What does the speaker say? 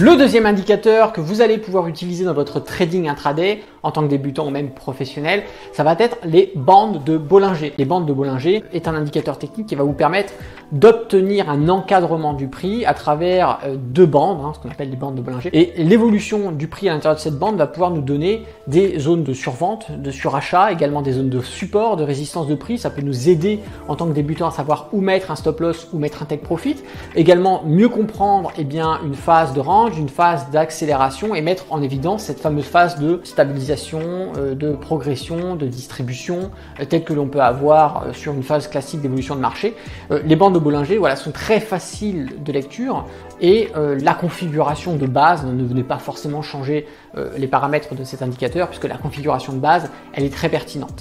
Le deuxième indicateur que vous allez pouvoir utiliser dans votre trading intraday en tant que débutant ou même professionnel, ça va être les bandes de Bollinger. Les bandes de Bollinger est un indicateur technique qui va vous permettre d'obtenir un encadrement du prix à travers euh, deux bandes, hein, ce qu'on appelle les bandes de Bollinger. Et l'évolution du prix à l'intérieur de cette bande va pouvoir nous donner des zones de survente, de surachat, également des zones de support, de résistance de prix. Ça peut nous aider en tant que débutant à savoir où mettre un stop loss, où mettre un take profit. Également mieux comprendre eh bien, une phase de d'une phase d'accélération et mettre en évidence cette fameuse phase de stabilisation, euh, de progression, de distribution, euh, telle que l'on peut avoir euh, sur une phase classique d'évolution de marché. Les bandes de Bollinger voilà, sont très faciles de lecture et la configuration de base, ne venez pas forcément changer les paramètres de cet indicateur puisque la configuration de base, elle est très pertinente.